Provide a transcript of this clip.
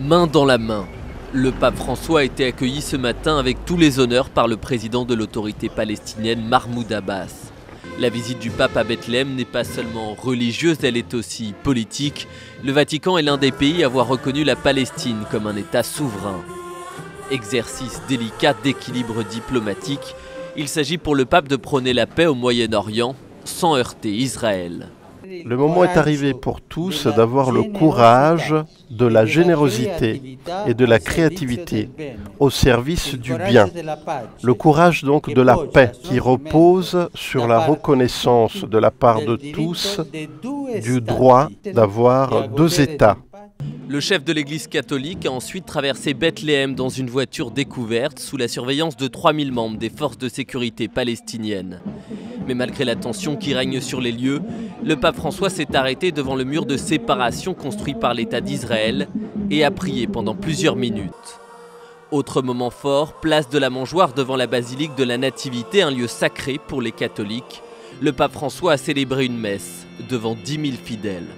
Main dans la main, le pape François a été accueilli ce matin avec tous les honneurs par le président de l'autorité palestinienne Mahmoud Abbas. La visite du pape à Bethléem n'est pas seulement religieuse, elle est aussi politique. Le Vatican est l'un des pays à avoir reconnu la Palestine comme un État souverain. Exercice délicat d'équilibre diplomatique, il s'agit pour le pape de prôner la paix au Moyen-Orient sans heurter Israël. Le moment est arrivé pour tous d'avoir le courage de la générosité et de la créativité au service du bien. Le courage donc de la paix qui repose sur la reconnaissance de la part de tous du droit d'avoir deux États. Le chef de l'Église catholique a ensuite traversé Bethléem dans une voiture découverte sous la surveillance de 3000 membres des forces de sécurité palestiniennes. Mais malgré la tension qui règne sur les lieux, le pape François s'est arrêté devant le mur de séparation construit par l'État d'Israël et a prié pendant plusieurs minutes. Autre moment fort, place de la Mangeoire devant la basilique de la Nativité, un lieu sacré pour les catholiques. Le pape François a célébré une messe devant 10 000 fidèles.